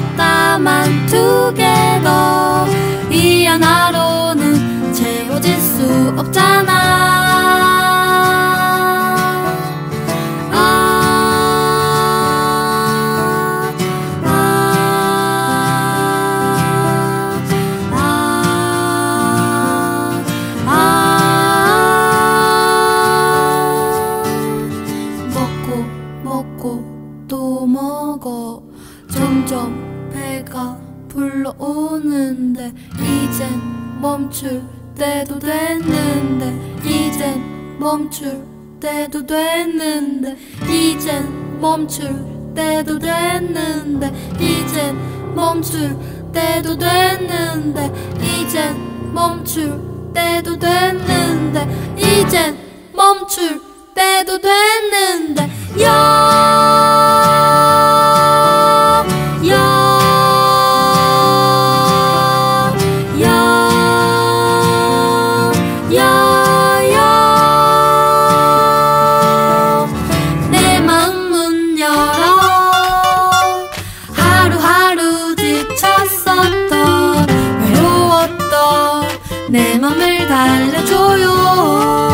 컵다만 두 개도 이 하나로는 채워질 수 없잖아. 아, 아, 아, 점점 내가 불러오는데 이젠 멈출 때도 됐는데 이젠 멈출 때도 됐는데 이젠 멈출 때도 됐는데 이젠 멈출 때도 됐는데 이젠 멈출 때도 됐는데 이젠 멈출 때도 됐는데 내 맘을 달래줘요.